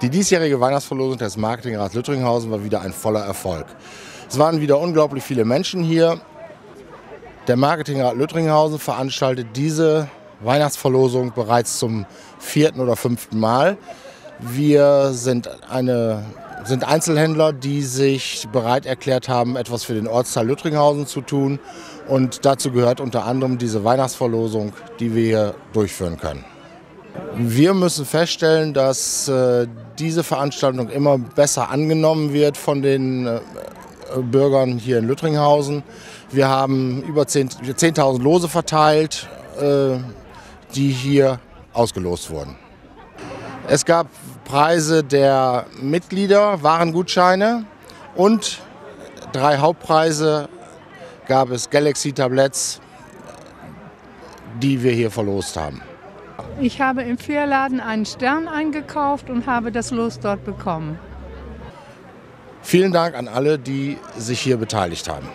Die diesjährige Weihnachtsverlosung des Marketingrats Lüttringhausen war wieder ein voller Erfolg. Es waren wieder unglaublich viele Menschen hier. Der Marketingrat Lüttringhausen veranstaltet diese Weihnachtsverlosung bereits zum vierten oder fünften Mal. Wir sind, eine, sind Einzelhändler, die sich bereit erklärt haben, etwas für den Ortsteil Lüttringhausen zu tun. Und dazu gehört unter anderem diese Weihnachtsverlosung, die wir hier durchführen können. Wir müssen feststellen, dass äh, diese Veranstaltung immer besser angenommen wird von den äh, Bürgern hier in Lüttringhausen. Wir haben über 10.000 10 Lose verteilt, äh, die hier ausgelost wurden. Es gab Preise der Mitglieder, Warengutscheine und drei Hauptpreise gab es Galaxy Tabletts, die wir hier verlost haben. Ich habe im Fährladen einen Stern eingekauft und habe das Los dort bekommen. Vielen Dank an alle, die sich hier beteiligt haben.